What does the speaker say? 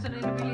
pa doon sa.